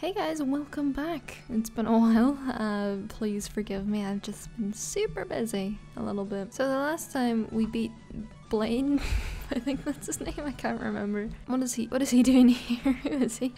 Hey guys, welcome back. It's been a while. Uh, please forgive me. I've just been super busy a little bit. So the last time we beat Blaine, I think that's his name. I can't remember. What is he? What is he doing here? Who is he?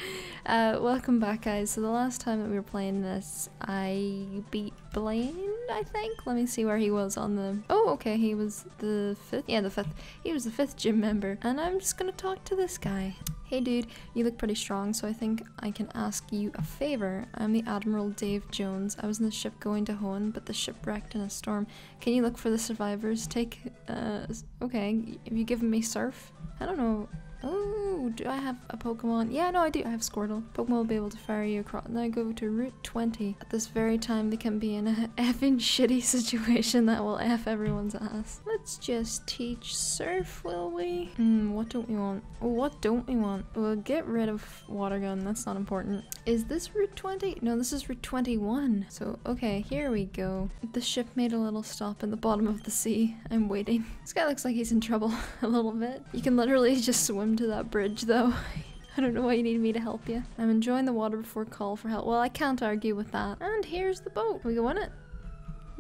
Uh, welcome back, guys. So the last time that we were playing this, I beat Blaine. I think. Let me see where he was on the. Oh, okay. He was the fifth. Yeah, the fifth. He was the fifth gym member, and I'm just gonna talk to this guy. Hey dude, you look pretty strong, so I think I can ask you a favor. I'm the Admiral Dave Jones. I was in the ship going to Hoenn, but the ship wrecked in a storm. Can you look for the survivors? Take, uh, okay, have you given me surf? I don't know. Oh, do I have a Pokemon? Yeah, no, I do. I have Squirtle. Pokemon will be able to ferry you across. Now go to Route 20. At this very time, they can be in a effing shitty situation that will F everyone's ass. Let's just teach Surf, will we? Hmm, what don't we want? What don't we want? We'll get rid of Water Gun. That's not important. Is this Route 20? No, this is Route 21. So, okay, here we go. The ship made a little stop in the bottom of the sea. I'm waiting. This guy looks like he's in trouble a little bit. You can literally just swim to that bridge though. I don't know why you need me to help you. I'm enjoying the water before call for help. Well, I can't argue with that. And here's the boat. We go on it.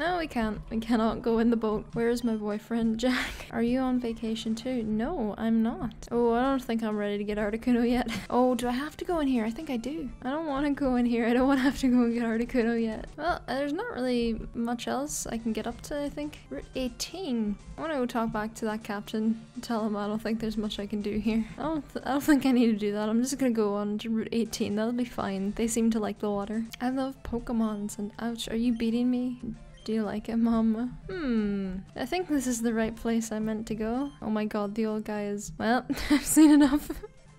No, we can't. We cannot go in the boat. Where's my boyfriend, Jack? Are you on vacation too? No, I'm not. Oh, I don't think I'm ready to get Articuno yet. Oh, do I have to go in here? I think I do. I don't want to go in here. I don't want to have to go and get Articuno yet. Well, there's not really much else I can get up to, I think. Route 18. I want to go talk back to that captain and tell him I don't think there's much I can do here. I don't, I don't think I need to do that. I'm just gonna go on to Route 18. That'll be fine. They seem to like the water. I love Pokemons and ouch, are you beating me? Do you like it, Mom? Hmm. I think this is the right place I meant to go. Oh my god, the old guy is. Well, I've seen enough.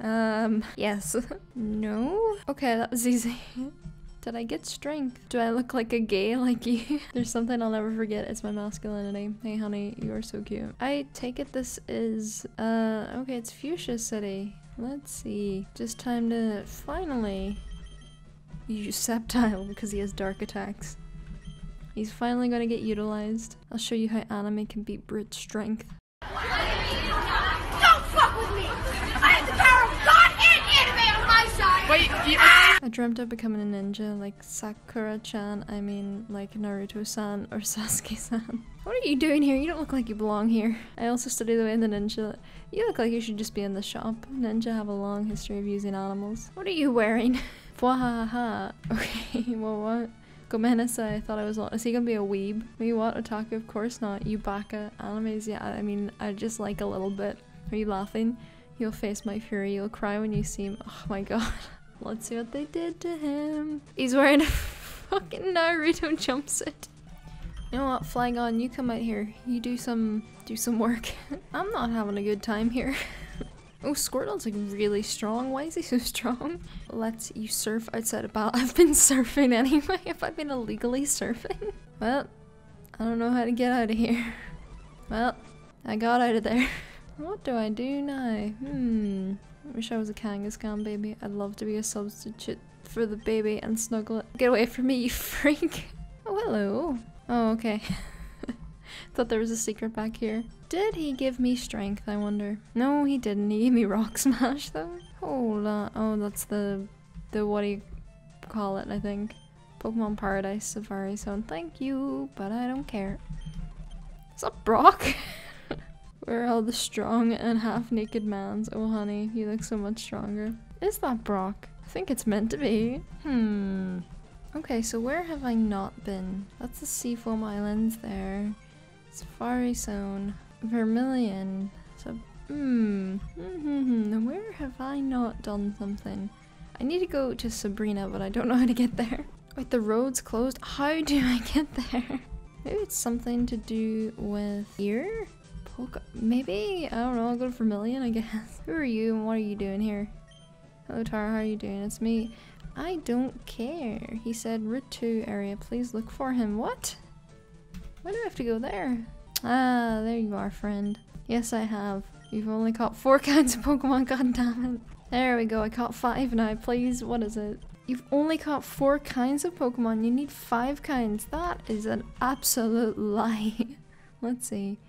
um, yes. no? Okay, that was easy. Did I get strength? Do I look like a gay like you? There's something I'll never forget. It's my masculinity. Hey, honey, you are so cute. I take it this is, uh, okay, it's Fuchsia City. Let's see. Just time to finally use Sceptile because he has dark attacks. He's finally gonna get utilized. I'll show you how anime can beat brute strength. Don't fuck with me! I have the power of God and anime on my side! Wait, you, I dreamt of becoming a ninja like Sakura-chan, I mean like Naruto-san or Sasuke-san. What are you doing here? You don't look like you belong here. I also study the way of the ninja- You look like you should just be in the shop. Ninja have a long history of using animals. What are you wearing? Wahaha. Okay, well what? Gomenasai, I thought I was on. Is he gonna be a weeb? Me what? Otaku? Of course not. Yubaka. Animes, yeah, I mean, I just like a little bit. Are you laughing? You'll face my fury. You'll cry when you see him. Oh my god. Let's see what they did to him. He's wearing a fucking Naruto jumpsuit. You know what, Flygon, you come out here. You do some do some work. I'm not having a good time here. Oh, Squirtle's like really strong. Why is he so strong? Let's you surf outside battle. I've been surfing anyway. Have I been illegally surfing? Well, I don't know how to get out of here. Well, I got out of there. What do I do now? Hmm. Wish I was a Kangaskhan baby. I'd love to be a substitute for the baby and snuggle it. Get away from me, you freak. Oh, hello. Oh, okay. Thought there was a secret back here. Did he give me strength, I wonder? No, he didn't. He gave me rock smash, though. Hold on. Oh, that's the... the what do you call it, I think. Pokemon Paradise Safari Zone. Thank you, but I don't care. What's up, Brock? Where are all the strong and half-naked mans? Oh, honey, you look so much stronger. Is that Brock? I think it's meant to be. Hmm. Okay, so where have I not been? That's the Seafoam Islands there. Safari Zone. Vermilion. So, hmm. Mm-hmm. Where have I not done something? I need to go to Sabrina, but I don't know how to get there. Wait, the road's closed? How do I get there? Maybe it's something to do with here? Poke Maybe? I don't know, I'll go to Vermilion, I guess. Who are you and what are you doing here? Hello Tara, how are you doing? It's me. I don't care. He said Route 2 area, please look for him. What? Why do I have to go there? Ah, there you are, friend. Yes, I have. You've only caught four kinds of Pokemon, god damn it. There we go, I caught five now, please. What is it? You've only caught four kinds of Pokemon. You need five kinds. That is an absolute lie. Let's see.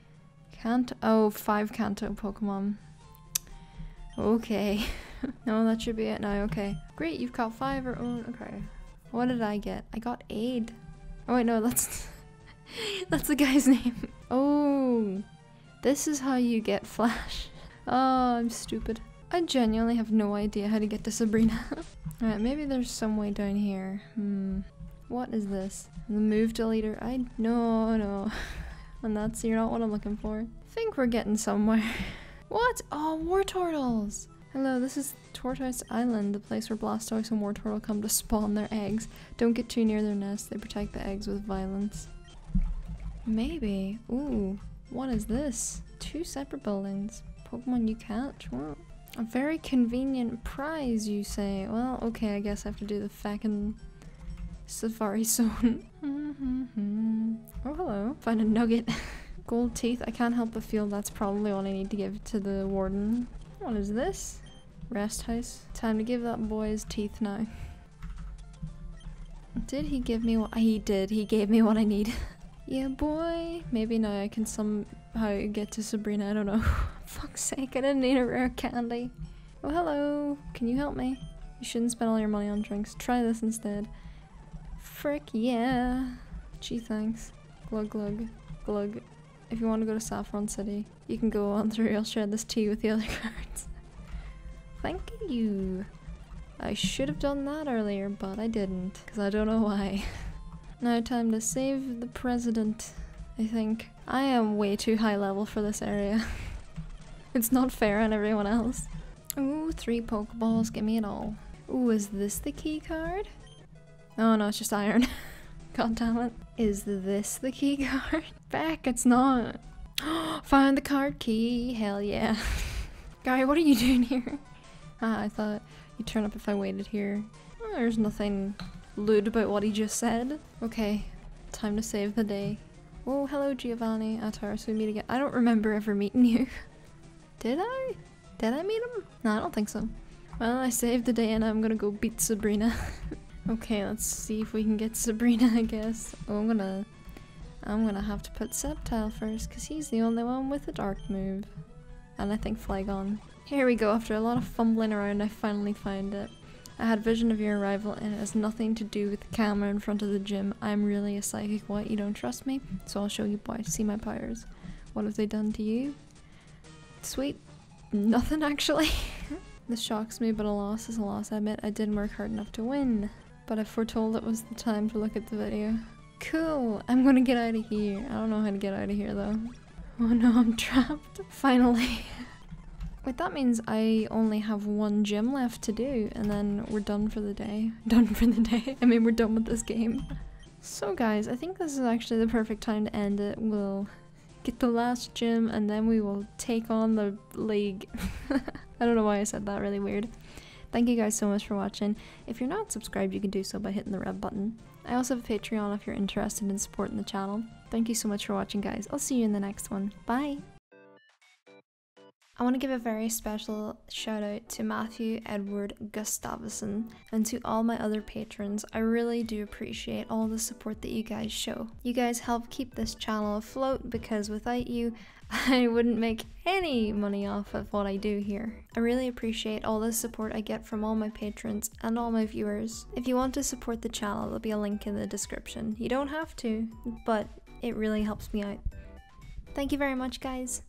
Can't- oh, five Kanto Pokemon. Okay. no, that should be it now. Okay. Great, you've caught five or oh, okay. What did I get? I got aid. Oh wait, no, that's that's the guy's name. Oh, this is how you get Flash. Oh, I'm stupid. I genuinely have no idea how to get to Sabrina. Alright, maybe there's some way down here. Hmm. What is this? The move deleter? I no no. and that's you're not what I'm looking for. Think we're getting somewhere. what? Oh, Wartortles! Hello, this is Tortoise Island, the place where Blastoise and Wartortle come to spawn their eggs. Don't get too near their nest, they protect the eggs with violence. Maybe. Ooh, what is this? Two separate buildings. Pokemon you catch? What? A very convenient prize, you say? Well, okay, I guess I have to do the fucking Safari Zone. oh, hello. Find a nugget. Gold teeth. I can't help but feel that's probably all I need to give to the warden. What is this? Rest house. Time to give that boy his teeth now. Did he give me what- he did. He gave me what I need. yeah, boy. Maybe now I can somehow get to Sabrina. I don't know. Fuck's sake, I didn't need a rare candy. Oh, hello. Can you help me? You shouldn't spend all your money on drinks. Try this instead. Frick yeah. Gee, thanks. Glug glug. Glug. If you want to go to Saffron City, you can go on through. I'll share this tea with the other cards. Thank you. I should have done that earlier, but I didn't, because I don't know why. now time to save the president, I think. I am way too high level for this area. it's not fair on everyone else. Ooh, three Pokeballs, give me it all. Ooh, is this the key card? Oh no, it's just iron. God damn it. Is this the key card? Back, it's not. Find the card key, hell yeah. Guy, what are you doing here? Ah, I thought you'd turn up if I waited here. Oh, there's nothing lewd about what he just said. Okay, time to save the day. Oh, hello Giovanni. Ataris, we meet again. I don't remember ever meeting you. Did I? Did I meet him? No, I don't think so. Well, I saved the day and I'm gonna go beat Sabrina. okay, let's see if we can get Sabrina, I guess. Oh, I'm gonna... I'm gonna have to put Sceptile first, because he's the only one with a dark move. And I think Flygon. Here we go, after a lot of fumbling around, I finally found it. I had vision of your arrival and it has nothing to do with the camera in front of the gym. I'm really a psychic. What? You don't trust me? So I'll show you boy. See my powers. What have they done to you? Sweet. Nothing actually. this shocks me, but a loss is a loss. I admit I didn't work hard enough to win. But I foretold it was the time to look at the video. Cool. I'm gonna get out of here. I don't know how to get out of here though. Oh no, I'm trapped. Finally. Wait, that means I only have one gym left to do, and then we're done for the day. Done for the day. I mean, we're done with this game. So guys, I think this is actually the perfect time to end it. We'll get the last gym, and then we will take on the league. I don't know why I said that, really weird. Thank you guys so much for watching. If you're not subscribed, you can do so by hitting the red button. I also have a Patreon if you're interested in supporting the channel. Thank you so much for watching guys. I'll see you in the next one. Bye! I want to give a very special shout out to Matthew Edward Gustavsen and to all my other patrons. I really do appreciate all the support that you guys show. You guys help keep this channel afloat because without you, I wouldn't make any money off of what I do here. I really appreciate all the support I get from all my patrons and all my viewers. If you want to support the channel, there'll be a link in the description. You don't have to, but it really helps me out. Thank you very much, guys.